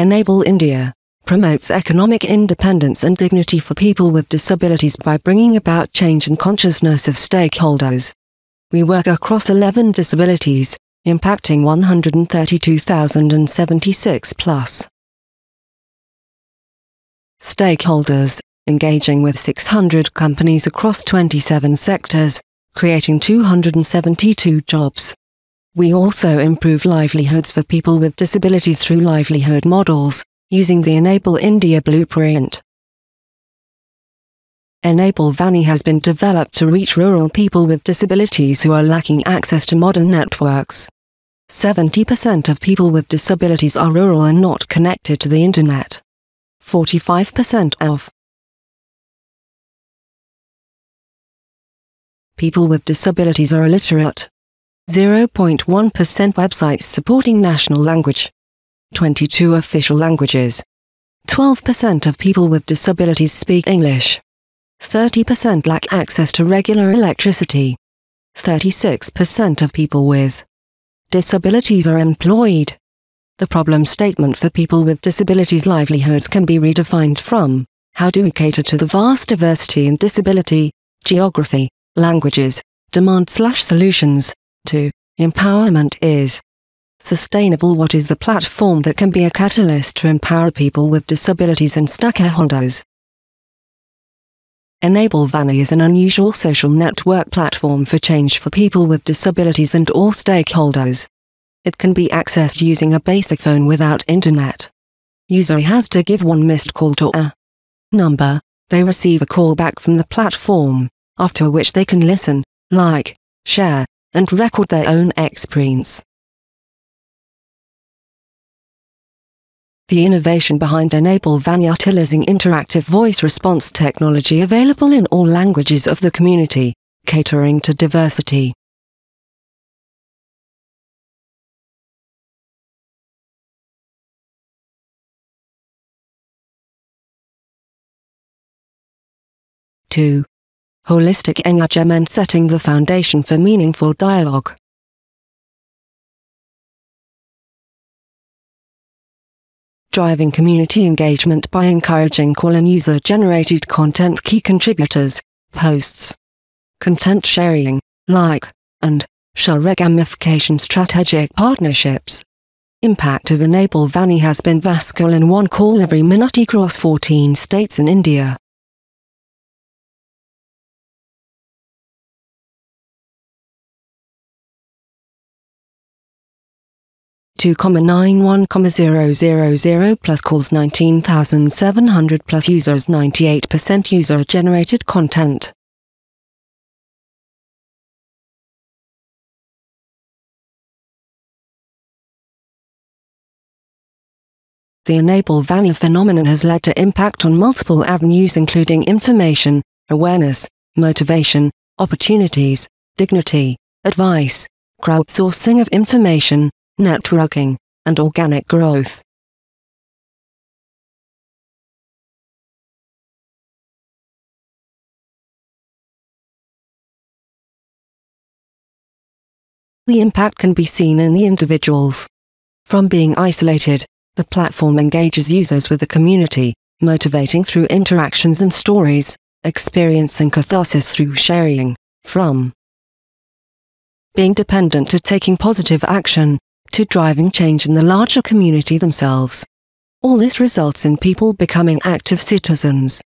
Enable India promotes economic independence and dignity for people with disabilities by bringing about change in consciousness of stakeholders. We work across 11 disabilities, impacting 132,076 plus stakeholders, engaging with 600 companies across 27 sectors, creating 272 jobs. We also improve livelihoods for people with disabilities through livelihood models, using the Enable India blueprint. Enable Vani has been developed to reach rural people with disabilities who are lacking access to modern networks. 70% of people with disabilities are rural and not connected to the internet. 45% of people with disabilities are illiterate. 0.1% websites supporting national language. 22 official languages. 12% of people with disabilities speak English. 30% lack access to regular electricity. 36% of people with disabilities are employed. The problem statement for people with disabilities livelihoods can be redefined from how do we cater to the vast diversity in disability, geography, languages, demand slash solutions, to empowerment is sustainable what is the platform that can be a catalyst to empower people with disabilities and stakeholders. Enable Vani is an unusual social network platform for change for people with disabilities and all stakeholders. It can be accessed using a basic phone without internet. User has to give one missed call to a number, they receive a call back from the platform, after which they can listen, like, share, and record their own experience. The innovation behind Enable Vani utilizing interactive voice response technology available in all languages of the community, catering to diversity. Two. Holistic engagement setting the foundation for meaningful dialogue. driving community engagement by encouraging call and user-generated content key contributors, posts, content sharing, like, and, share gamification strategic partnerships. Impact of Enable Vani has been Vascal in one call every minute across 14 states in India. 2,91,000 plus calls 19,700 plus users 98% user generated content. The Enable Vani phenomenon has led to impact on multiple avenues including information, awareness, motivation, opportunities, dignity, advice, crowdsourcing of information, networking, and organic growth. The impact can be seen in the individuals. From being isolated, the platform engages users with the community, motivating through interactions and stories, experiencing catharsis through sharing, from being dependent to taking positive action, to driving change in the larger community themselves. All this results in people becoming active citizens.